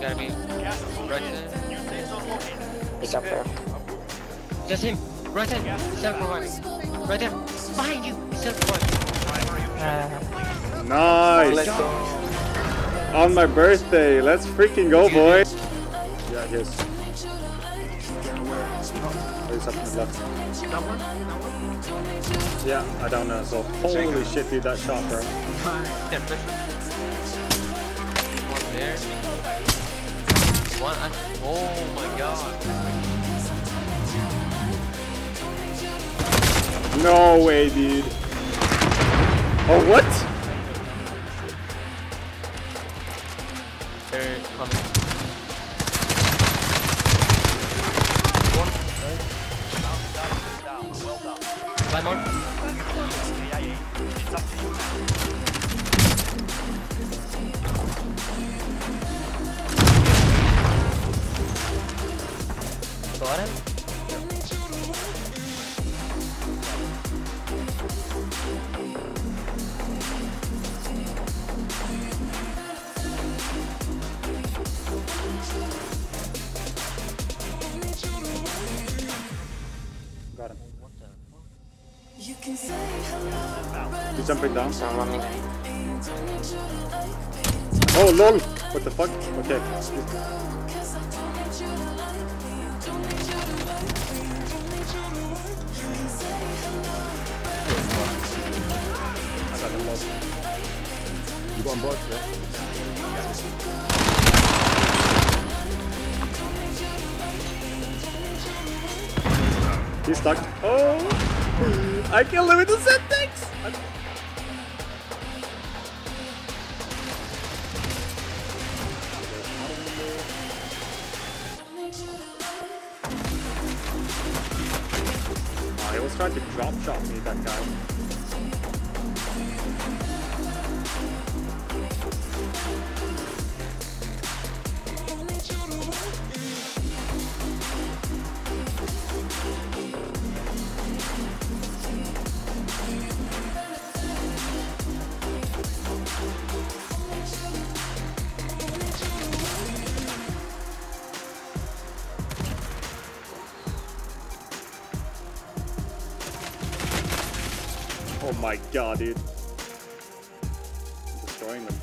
gotta be right there. He's up there. Just him. Right there. He's up one. Right there. Behind you. He's up. Uh, nice. On my birthday. Let's freaking go, boys. Yeah, yes. He's up in the left. That one? Yeah, I don't know. So holy shit, dude, that shot, bro. One there. One. Oh my god. No way, dude. Oh, what? They're coming. One. Climb on. Got him. Got him. What the fuck? He's jumping down. someone. Oh, lol! What the fuck? Okay. You go on board, yeah? He's stuck. Oh! I killed him with the Semtex! Was trying to drop shot me, that guy. Oh my god, dude. I'm destroying them.